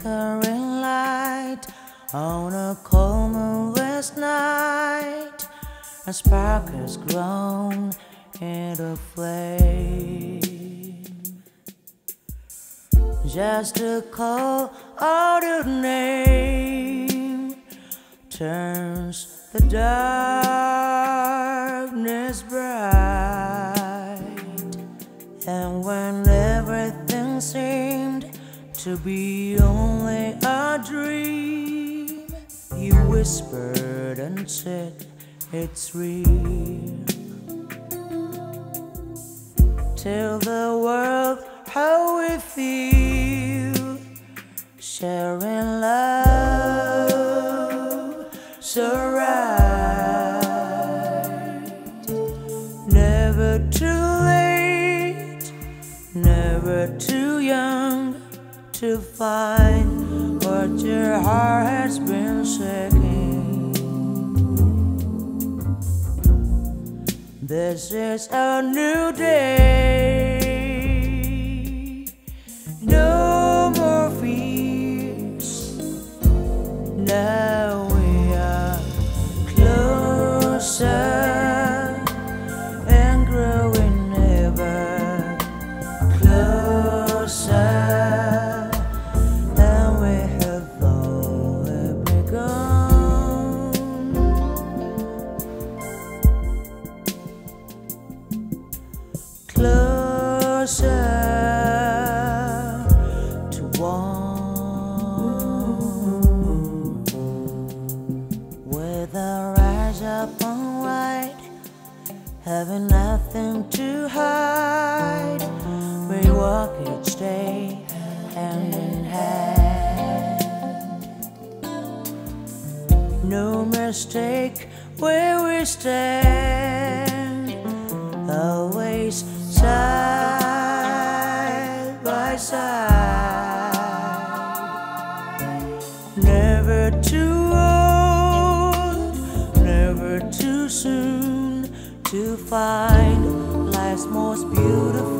flickering light on a cold moonless night, a spark has grown into flame. Just a call out your name turns the darkness bright, and when everything seemed to be it's real. Tell the world how we feel, sharing love so right. Never too late, never too young to find what your heart has been seeking. This is a new day. Up on white, having nothing to hide. We walk each day hand in hand. No mistake where we stand, always side by side. Soon to find life's most beautiful